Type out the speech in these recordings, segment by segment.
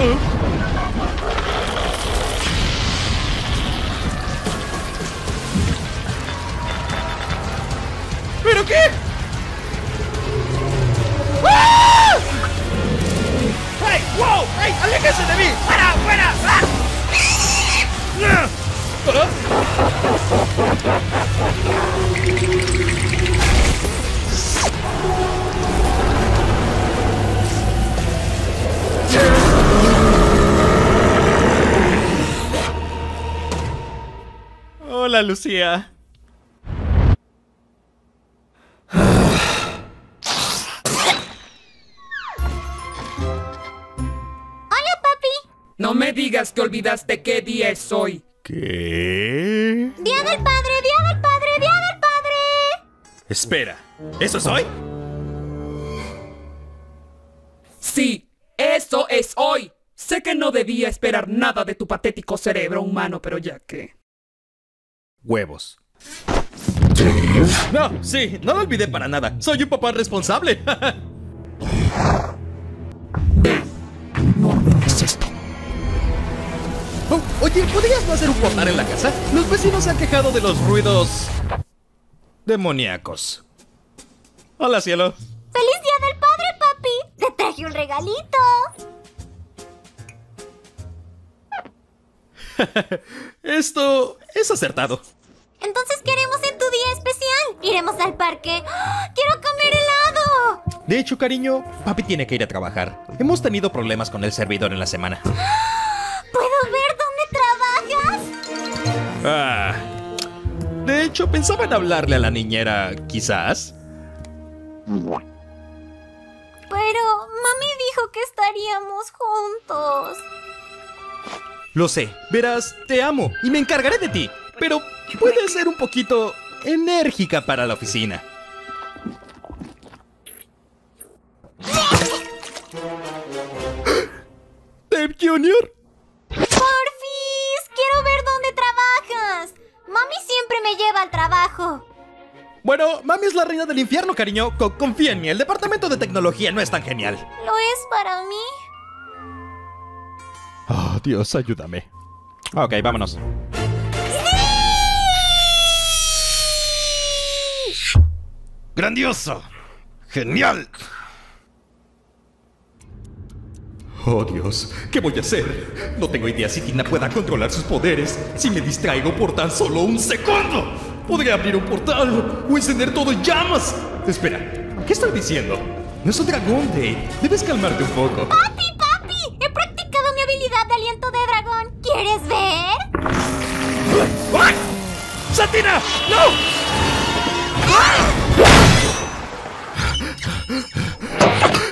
¿Pero qué? ¡Ah! ¡Hey! ¡Wow! ¡Hey! ¡Aléjese de mí! ¡Fuera! ¡Fuera! ¡Ah! ¡Ah! Hola, Lucía. Hola, papi. No me digas que olvidaste qué día es hoy. ¿Qué? Día del padre, día del padre, día del padre. Espera, ¿eso es hoy? Sí, eso es hoy. Sé que no debía esperar nada de tu patético cerebro humano, pero ya que... Huevos. No, sí, no lo olvidé para nada. Soy un papá responsable. No olvides esto. Oh, oye, ¿podrías no hacer un portal en la casa? Los vecinos se han quejado de los ruidos... demoníacos. Hola, cielo. ¡Feliz día del padre, papi! Te traje un regalito. Esto es acertado. Entonces, ¿qué haremos en tu día especial? ¿Iremos al parque? ¡Ah! ¡Quiero comer helado! De hecho, cariño, papi tiene que ir a trabajar. Hemos tenido problemas con el servidor en la semana. ¿Puedo ver dónde trabajas? Ah. De hecho, pensaba en hablarle a la niñera, quizás. Pero mami dijo que estaríamos juntos. Lo sé, verás, te amo y me encargaré de ti. Pero puedes ser un poquito enérgica para la oficina. Dave Jr. ¡Porfis! ¡Quiero ver dónde trabajas! Mami siempre me lleva al trabajo. Bueno, mami es la reina del infierno, cariño. Co- confía en mí, el departamento de tecnología no es tan genial. ¿Lo es para mí? Oh, Dios, ayúdame. Ok, vámonos. ¡Grandioso! ¡Genial! Oh Dios, ¿qué voy a hacer? No tengo idea si Tina pueda controlar sus poderes. Si me distraigo por tan solo un segundo, podría abrir un portal o encender todo en llamas. Espera, ¿qué estoy diciendo? No es un dragón, Dave. Debes calmarte un poco. ¡Papi, papi! ¿Quieres ver? ¡Ay! ¡Satina! ¡No!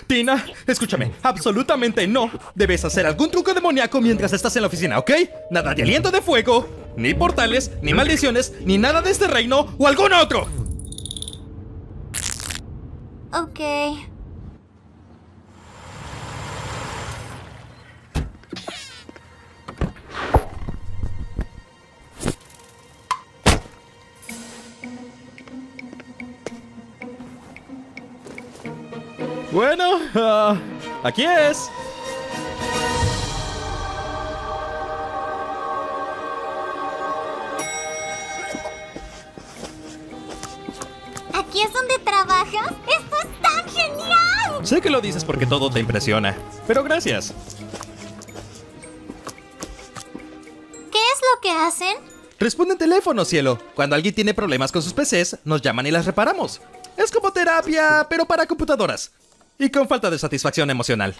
Tina, escúchame, absolutamente no. Debes hacer algún truco demoníaco mientras estás en la oficina, ¿ok? Nada de aliento de fuego, ni portales, ni maldiciones, ni nada de este reino o algún otro. Ok. Bueno, ah, aquí es. ¿Aquí es donde trabajas? ¡Esto es tan genial! Sé que lo dices porque todo te impresiona, pero gracias. ¿Qué es lo que hacen? Responde en teléfono, cielo. Cuando alguien tiene problemas con sus PCs, nos llaman y las reparamos. Es como terapia, pero para computadoras. Y con falta de satisfacción emocional.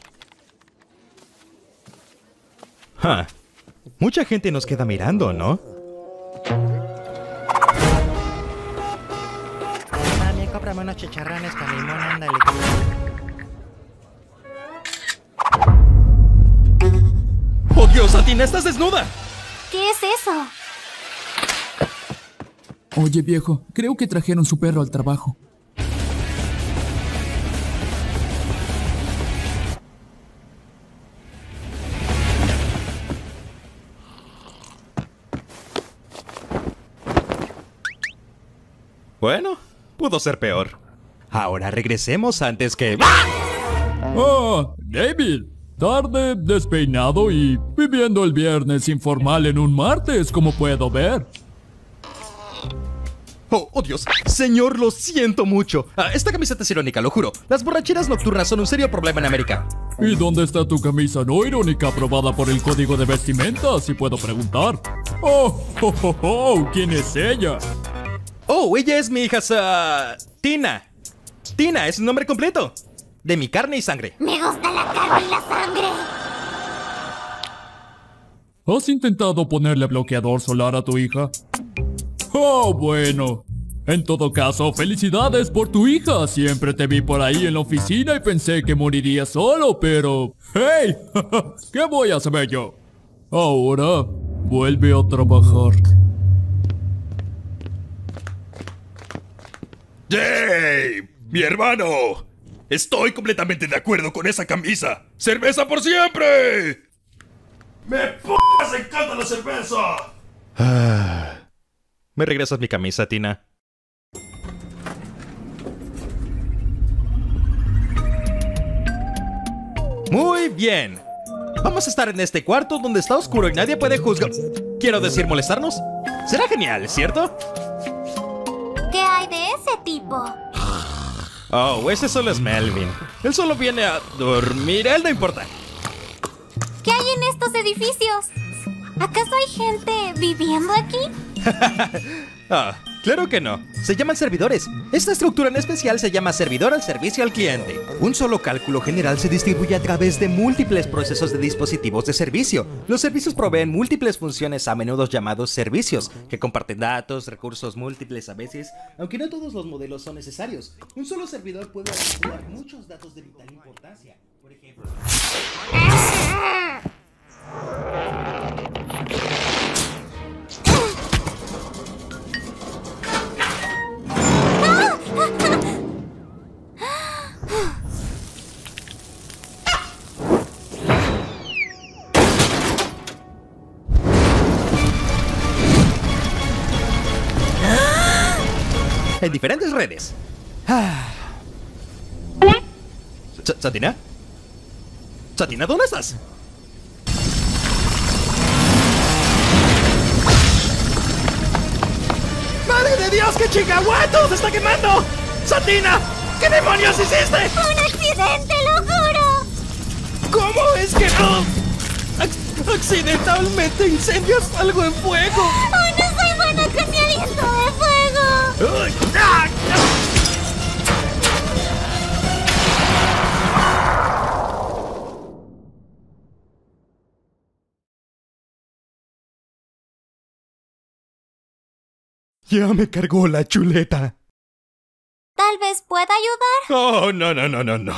Ja. Mucha gente nos queda mirando, ¿no? Mami, cómprame unos chicharrones con limón, ándale. ¡Oh Dios, Atina, estás desnuda! ¿Qué es eso? Oye viejo, creo que trajeron su perro al trabajo. Bueno, pudo ser peor. Ahora regresemos antes que... Ah, David. Tarde, despeinado y viviendo el viernes informal en un martes, como puedo ver. Oh, oh Dios. Señor, lo siento mucho. Ah, esta camiseta es irónica, lo juro. Las borracheras nocturnas son un serio problema en América. ¿Y dónde está tu camisa no irónica aprobada por el código de vestimenta, si puedo preguntar? Oh, oh, oh, oh, ¿quién es ella? Oh, ella es mi hija Sa- Tina. Tina es su nombre completo. De mi carne y sangre. Me gusta la carne y la sangre. ¿Has intentado ponerle bloqueador solar a tu hija? Oh, bueno. En todo caso, felicidades por tu hija. Siempre te vi por ahí en la oficina y pensé que moriría solo, pero... ¡Hey! ¿Qué voy a saber yo? Ahora, vuelve a trabajar. ¡Yay! ¡Mi hermano! Estoy completamente de acuerdo con esa camisa. ¡Cerveza por siempre! ¡Me p*** encanta la cerveza! ¿Me regresas mi camisa, Tina? Muy bien. Vamos a estar en este cuarto donde está oscuro y nadie puede juzgar. Quiero decir, molestarnos. Será genial, ¿cierto? Oh, ese solo es Melvin. Él solo viene a dormir. Él no importa. ¿Qué hay en estos edificios? ¿Acaso hay gente viviendo aquí? Ah, claro que no. Se llaman servidores. Esta estructura en especial se llama servidor al servicio al cliente. Un solo cálculo general se distribuye a través de múltiples procesos de dispositivos de servicio. Los servicios proveen múltiples funciones a menudo llamados servicios, que comparten datos, recursos múltiples a veces, aunque no todos los modelos son necesarios. Un solo servidor puede acumular muchos datos de vital importancia. Por ejemplo... en diferentes redes. Ah. Sa- ¿Satina? ¿Satina, dónde estás? ¡Madre de Dios, qué chicahuato! ¡Se está quemando! ¡Satina! ¿Qué demonios hiciste? ¡Un accidente, lo juro! ¿Cómo es que no? Ac- accidentalmente incendias algo en fuego. ¡Ay, no soy buena con mi aliento de fuego! ¡Ay! Ya me cargó la chuleta. Tal vez pueda ayudar. Oh, no, no, no, no, no.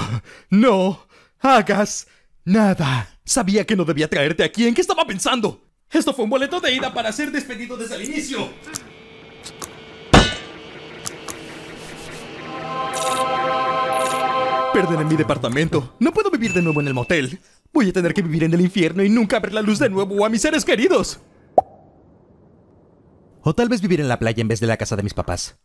No hagas nada. Sabía que no debía traerte aquí. ¿En qué estaba pensando? Esto fue un boleto de ida para ser despedido desde el inicio. Perden en mi departamento. No puedo vivir de nuevo en el motel. Voy a tener que vivir en el infierno y nunca ver la luz de nuevo a mis seres queridos. O tal vez vivir en la playa en vez de la casa de mis papás.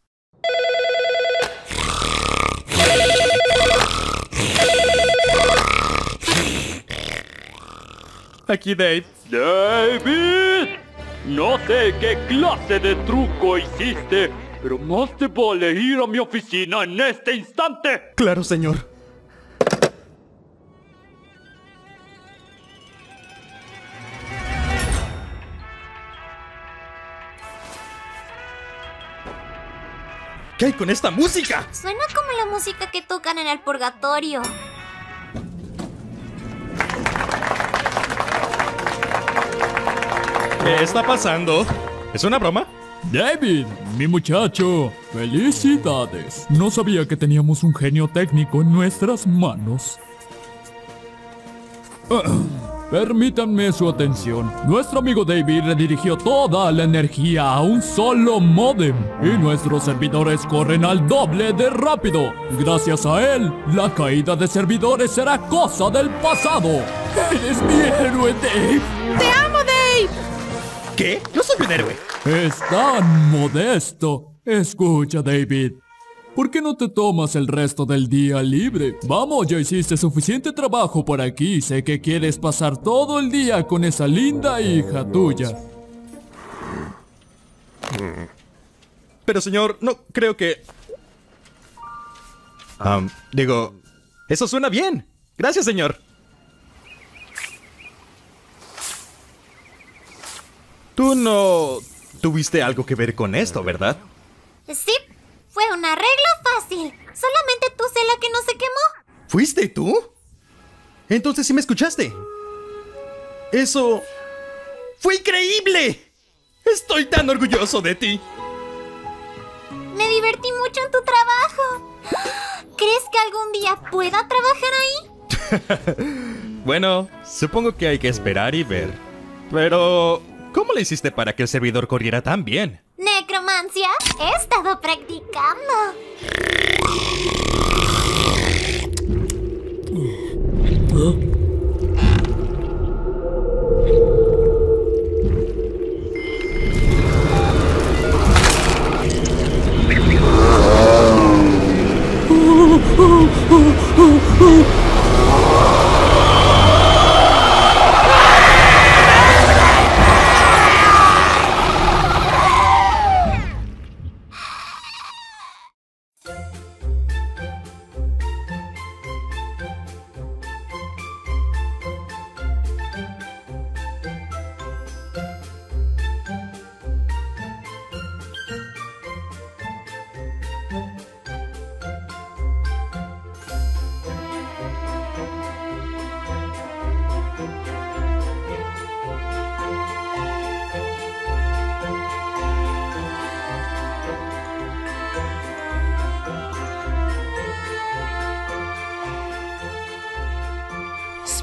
Aquí, Dave. David, no sé qué clase de truco hiciste, pero más te vale ir a mi oficina en este instante. Claro, señor. ¿Qué hay con esta música? Suena como la música que tocan en el purgatorio. ¿Qué está pasando? ¿Es una broma? David, mi muchacho, felicidades. No sabía que teníamos un genio técnico en nuestras manos. Permítanme su atención. Nuestro amigo David redirigió toda la energía a un solo modem y nuestros servidores corren al doble de rápido. Gracias a él, la caída de servidores será cosa del pasado. Eres mi héroe, Dave. ¿Qué? Yo soy un héroe. Es tan modesto. Escucha, David. ¿Por qué no te tomas el resto del día libre? Vamos, ya hiciste suficiente trabajo por aquí. Sé que quieres pasar todo el día con esa linda hija tuya. Pero señor, no creo que... Digo, eso suena bien. Gracias, señor. Tú no tuviste algo que ver con esto, ¿verdad? Sí, fue un arreglo fácil. Solamente tú sé la que no se quemó. ¿Fuiste tú? Entonces sí me escuchaste. Eso... ¡Fue increíble! Estoy tan orgulloso de ti. Me divertí mucho en tu trabajo. ¿Crees que algún día pueda trabajar ahí? Bueno, supongo que hay que esperar y ver. Pero... ¿Cómo le hiciste para que el servidor corriera tan bien? Necromancia, he estado practicando. Huh?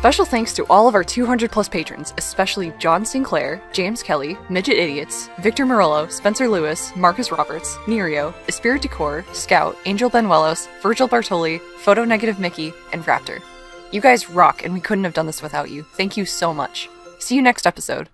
Special thanks to all of our 200 plus patrons, especially John Sinclair, James Kelly, Midget Idiots, Victor Murillo, Spencer Lewis, Marcus Roberts, Nerio, Esprit Decor, Scout, Angel Benuelos, Virgil Bartoli, Photo Negative Mickey, and Raptor. You guys rock, and we couldn't have done this without you. Thank you so much. See you next episode.